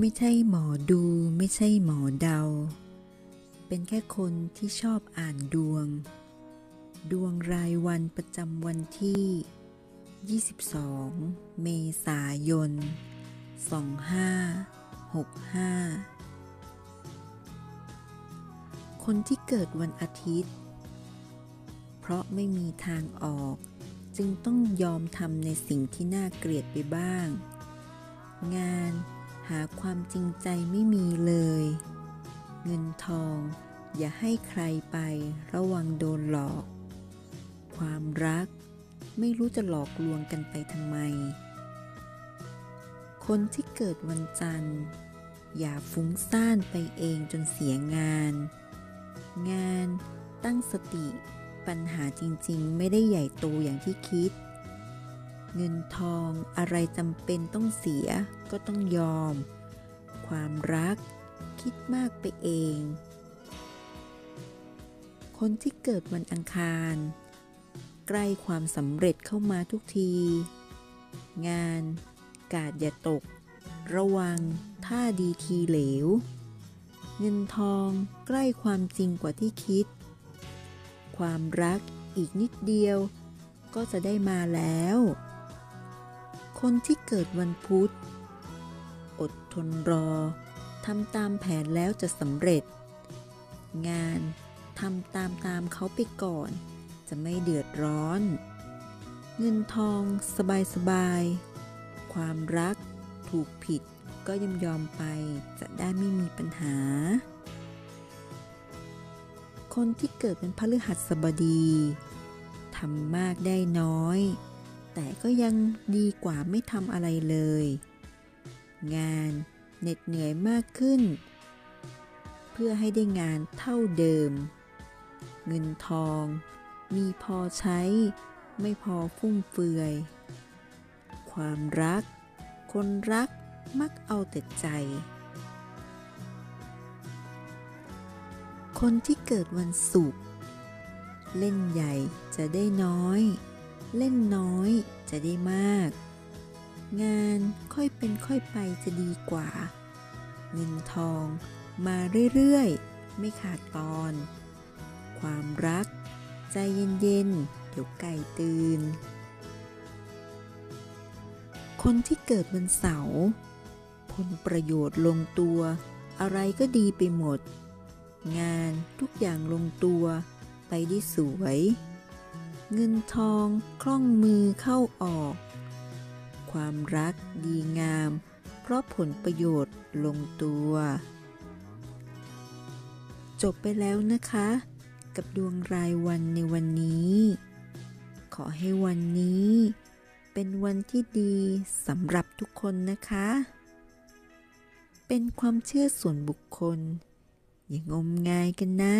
ไม่ใช่หมอดูไม่ใช่หมอเดา เป็นแค่คนที่ชอบอ่านดวง ดวงรายวันประจำวันที่ 22 เมษายน 2565 คนที่เกิดวันอาทิตย์ เพราะไม่มีทางออก จึงต้องยอมทำในสิ่งที่น่าเกลียดไปบ้าง งาน หาความจริงใจไม่มีเลย เงินทอง อย่าให้ใครไประวังโดนหลอก ความรักไม่รู้จะหลอกลวงกันไปทำไม คนที่เกิดวันจันทร์ อย่าฟุ้งซ่านไปเองจนเสียงาน งานตั้งสติปัญหาจริงๆ ไม่ได้ใหญ่โตอย่างที่คิด เงินทองอะไรจำเป็นต้องเสียก็ต้องยอม ความรักคิดมากไปเอง คนที่เกิดวันอังคาร ใกล้ความสำเร็จเข้ามาทุกที งานกาดอย่าตก ระวังท่าดีทีเหลว เงินทองใกล้ความจริงกว่าที่คิด ความรักอีกนิดเดียวก็จะได้มาแล้ว คนที่เกิดวันพุธ อดทนรอทำตามแผนแล้วจะสำเร็จ งานทำตามตามเขาไปก่อน จะไม่เดือดร้อน เงินทองสบายสบาย ความรักถูกผิดก็ยอมยอมไปจะได้ไม่มีปัญหา คนที่เกิดเป็นพฤหัสบดีทำมากได้น้อย แต่ก็ยังดีกว่าไม่ทำอะไรเลย งานเหน็ดเหนื่อยมากขึ้น เพื่อให้ได้งานเท่าเดิม เงินทอง มีพอใช้ ไม่พอฟุ่มเฟือย ความรัก คนรักมักเอาแต่ใจ คนที่เกิดวันศุกร์เล่นใหญ่จะได้น้อย เล่นน้อยจะได้มาก งานค่อยเป็นค่อยไปจะดีกว่า เงินทองมาเรื่อยๆ ไม่ขาดตอน ความรัก ใจเย็นๆ เดี๋ยวไก่ตื่น คนที่เกิดวันเสาร์ผลประโยชน์ลงตัว อะไรก็ดีไปหมด งานทุกอย่างลงตัว ไปได้สวย เงินทองคล่องมือเข้าออก ความรักดีงาม เพราะผลประโยชน์ลงตัว จบไปแล้วนะคะ กับดวงรายวันในวันนี้ ขอให้วันนี้ เป็นวันที่ดีสำหรับทุกคนนะคะ เป็นความเชื่อส่วนบุคคล อย่างงมงายกันนะ